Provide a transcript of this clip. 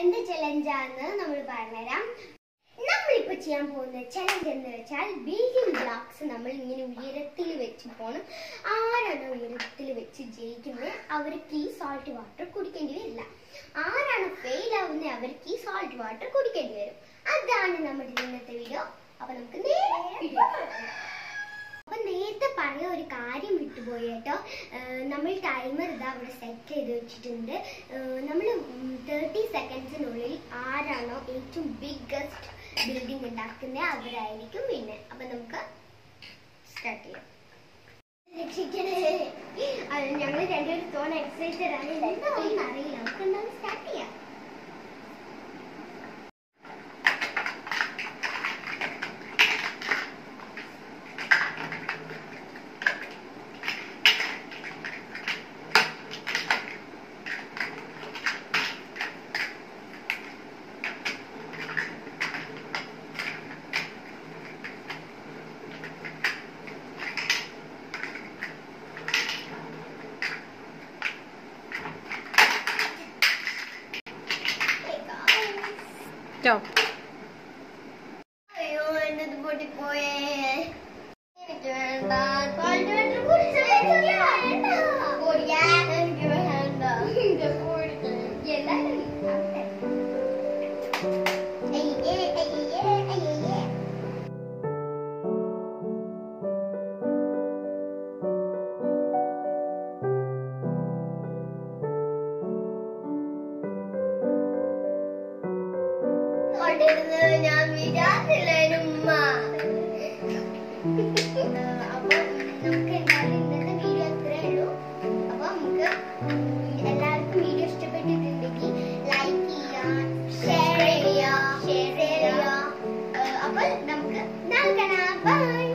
എന്ത് ചലഞ്ചാന്ന് നമ്മൾ പറഞ്ഞുതരാം. നമ്മളിപ്പോ ചെയ്യാൻ പോകുന്ന ചലഞ്ച് എന്ന് വെച്ചാൽ ബിൽഡിംഗ് ബ്ലോക്സ് നമ്മൾ ഇങ്ങനെ ഉയരത്തിൽ വെച്ച് പോകണം ആരാണ് ഉയരത്തിൽ വെച്ച് ജയിക്കുന്നത്? അവർക്ക് ഈ സോൾട്ട് വാട്ടർ കുടിക്കേണ്ടി വരില്ല. ആരാണ് ഫെയിൽ ആവുന്നത്? അവർക്ക് ഈ സോൾട്ട് വാട്ടർ കുടിക്കേണ്ടി വരും. അതാണ് നമ്മുടെ ഇന്നത്തെ വീഡിയോ അപ്പൊ നമുക്ക് നേരെ അപ്പൊ നേരത്തെ പറഞ്ഞ ഒരു കാര്യം വിട്ടുപോയി കേട്ടോ. നമ്മൾ ടൈമർ ഇതാ അവിടെ സെറ്റ് ചെയ്ത് വെച്ചിട്ടുണ്ട്. നമ്മൾ തേർട്ടി സെക്കൻഡ്സിനുള്ളിൽ ആരാണോ ഏറ്റവും ബിഗ്ഗസ്റ്റ് ബിൽഡിംഗ് ഉണ്ടാക്കുന്നത് അവരായിരിക്കും പിന്നെ. അപ്പൊ നമുക്ക് സ്റ്റാർട്ട് ചെയ്യാം. ഞങ്ങൾ രണ്ടുപേരും തോന്നുന്ന എക്സൈറ്റഡ് ആണ്. എന്താണെന്ന് അറിയില്ല. നമുക്ക് എന്താ സ്റ്റാർട്ട് ചെയ്യാം. എന്നത് പൊട്ടിപ്പോയേ. വരുന്നത് ഞാൻ വിചാരിച്ചില്ലേനുമ്മ അപ്പൊ നമുക്ക് എന്തായാലും ഇന്നത്തെ വീഡിയോ അത്രേ ഉള്ളൂ. അപ്പൊ നമുക്ക് എല്ലാവർക്കും വീഡിയോ ഇഷ്ടപ്പെട്ടിട്ടുണ്ടെങ്കിൽ ലൈക്ക് ചെയ്യുക ഷെയർ ചെയ്യുക ഷെയർ ചെയ്യുക. അപ്പൊ നമുക്ക് നൽകണം ബൈ